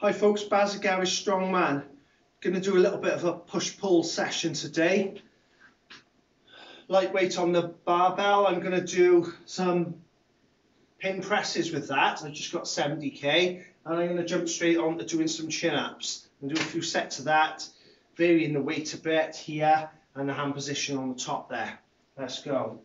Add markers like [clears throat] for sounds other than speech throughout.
Hi folks, Baz Garage Strongman. To do a little bit of a push-pull session today. Lightweight on the barbell, I'm to do some pin presses with that. I've just got 70k and I'm to jump straight on to doing some chin-ups. and do a few sets of that, varying the weight a bit here and the hand position on the top there. Let's go.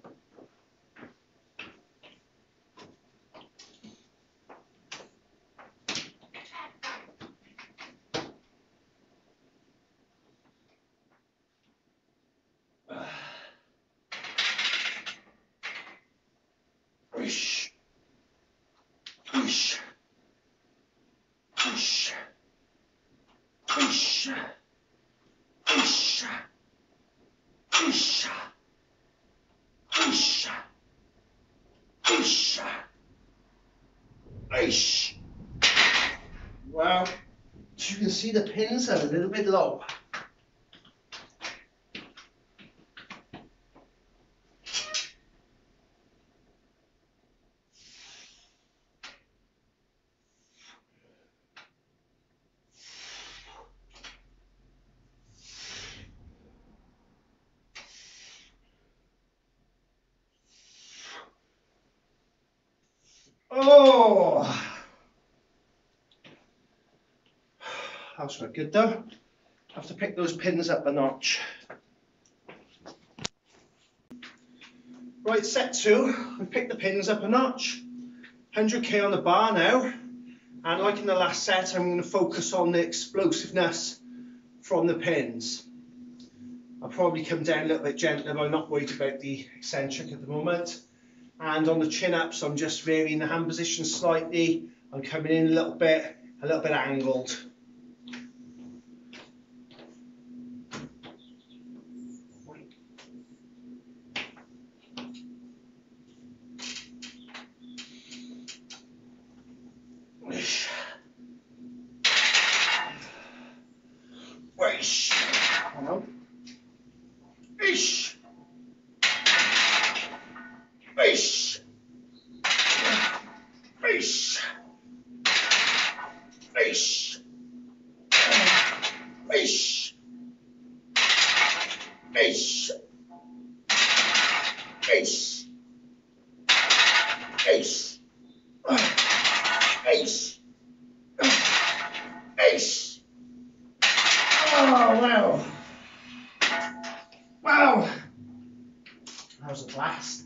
Well, you can see the pins are a little bit low. Oh! That's not good though. Have to pick those pins up a notch. Right, set two. I've picked the pins up a notch. 100k on the bar now. And like in the last set, I'm going to focus on the explosiveness from the pins. I'll probably come down a little bit gentler, but I'm not worried about the eccentric at the moment. And on the chin ups, I'm just varying the hand position slightly. I'm coming in a little bit, a little bit angled. Ace. Ace. Ace. Ace. Ace. Oh, wow. Wow. That was a blast.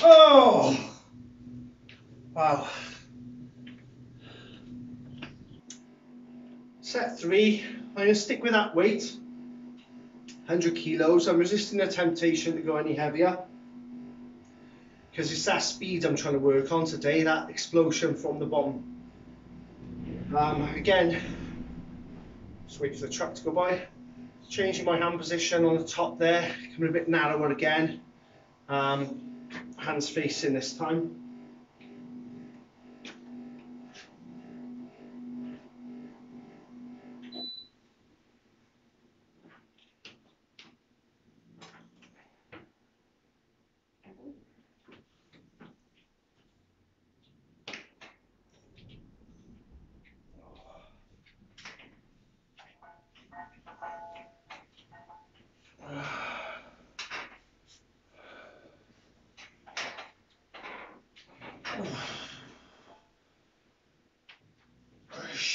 Oh! Wow. Set three, I'm going to stick with that weight, 100 kilos. I'm resisting the temptation to go any heavier because it's that speed I'm trying to work on today, that explosion from the bomb. Um, again, just wait for the truck to go by. Changing my hand position on the top there, coming a bit narrower again. Um, hands facing this time.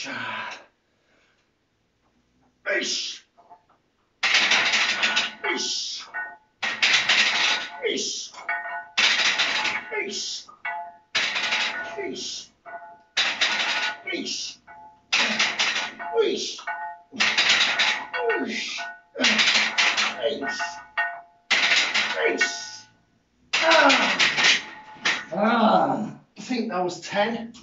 Ish. Ish. Ish. Ish. Ish. Ish. Ish. Ish. Ish. Ish. Ah. Ah. I think that was 10.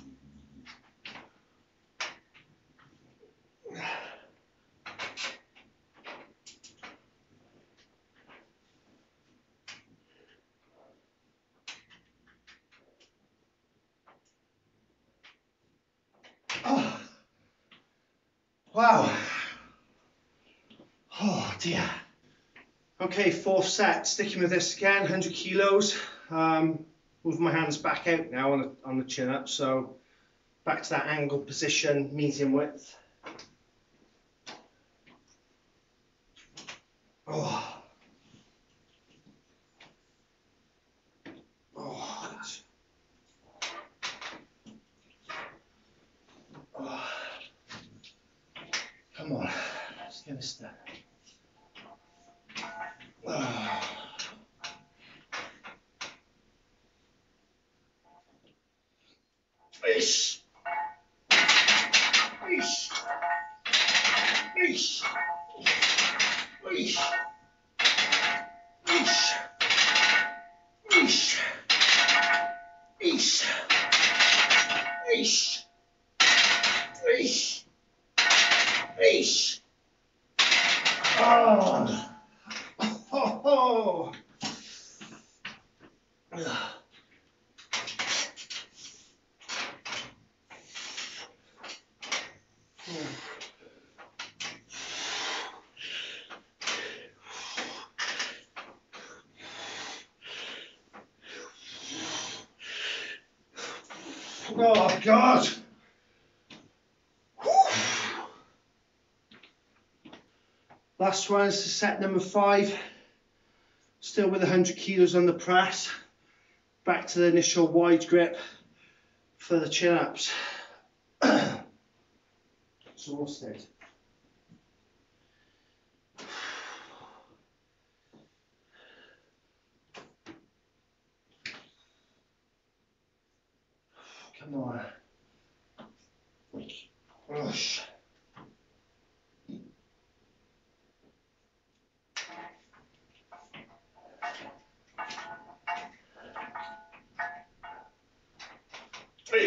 Wow. Oh dear. Okay, fourth set, sticking with this again, 100 kilos. Um, move my hands back out now on, the, on the chin up, so back to that angle position, medium width. Oh. oh. Come on, done. Oh. Ish. Ish. Ish. Ish. Ish. Ish. Ish. Ish. Ish. Ish. Oh. Oh. oh. Oh God. Last one is set number five. Still with 100 kilos on the press. Back to the initial wide grip for the chin ups. [clears throat] Exhausted. Come on.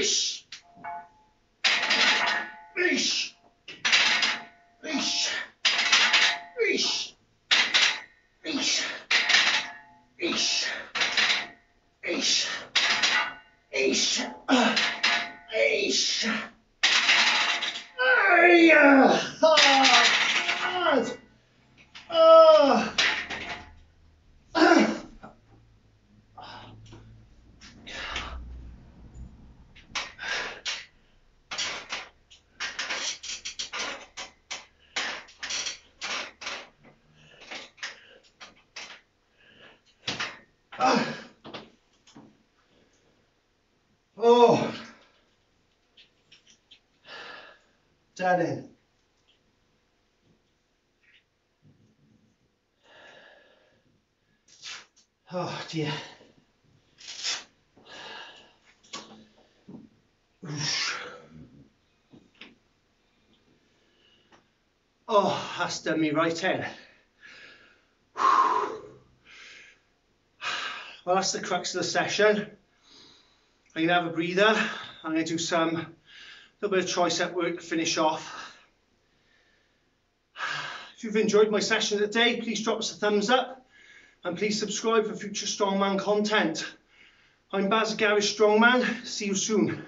Ish. Ish. Ish. Ish. Ish. Ish. Ish. Ish. Uh, Ish. Ay, oh, God. Oh. Ah. Oh. Oh dear. Oh, that's done me right in. Well, that's the crux of the session. I'm gonna have a breather. I'm gonna do some little bit of tricep work to finish off. If you've enjoyed my session today, please drop us a thumbs up and please subscribe for future Strongman content. I'm Baz Garage Strongman. See you soon.